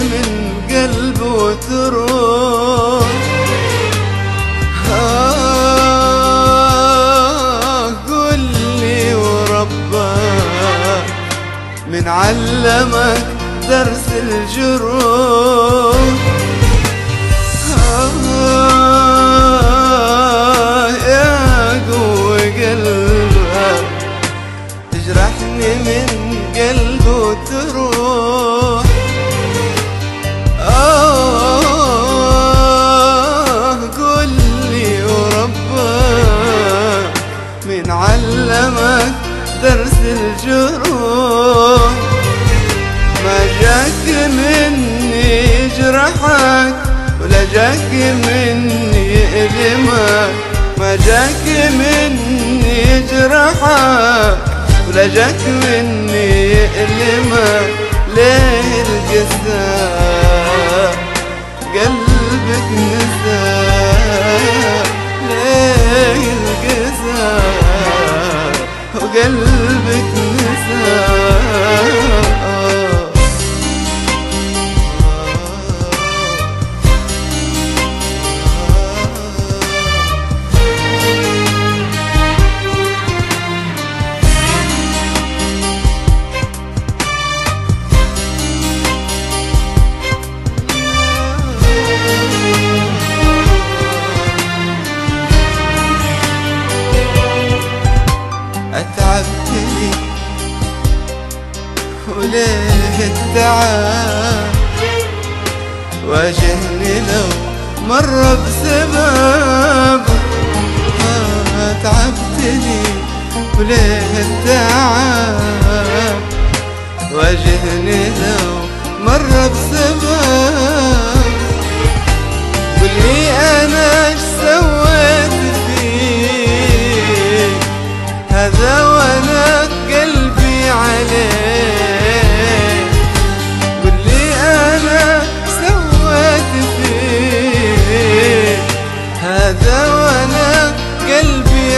من قلب وتروح. آه قل لي وربك من علمك درس الجروح. جاك مني يألمك ما جاك مني يجرحك ولا جاك مني يألمك ليه القساء وليه التعب واجهني لو مر بسبب آه، أتعبتني وليه التعب واجهني لو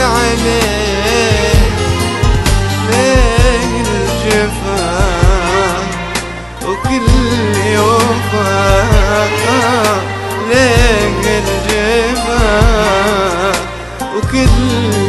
قلبي عليك ليه الجفا وكل وكل وفا